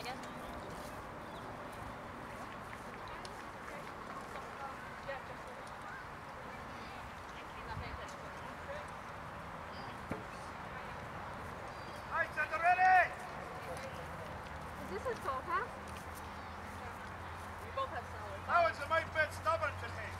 again? Is this a tall pass? We both have solid. How is the might been stubborn today?